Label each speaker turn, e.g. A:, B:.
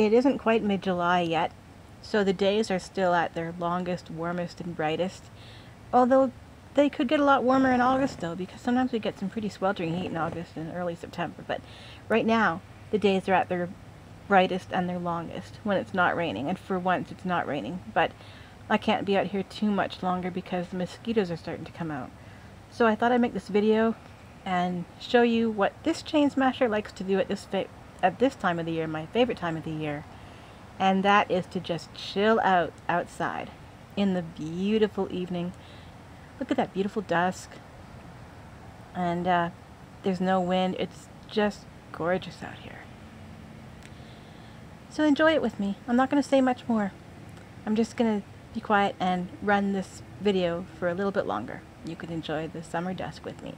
A: It isn't quite mid-July yet, so the days are still at their longest, warmest, and brightest. Although they could get a lot warmer in August though, because sometimes we get some pretty sweltering heat in August and early September. But right now, the days are at their brightest and their longest when it's not raining. And for once, it's not raining. But I can't be out here too much longer because the mosquitoes are starting to come out. So I thought I'd make this video and show you what this chain smasher likes to do at this at this time of the year, my favorite time of the year. And that is to just chill out outside in the beautiful evening. Look at that beautiful dusk. And uh, there's no wind. It's just gorgeous out here. So enjoy it with me. I'm not going to say much more. I'm just going to be quiet and run this video for a little bit longer. You can enjoy the summer dusk with me.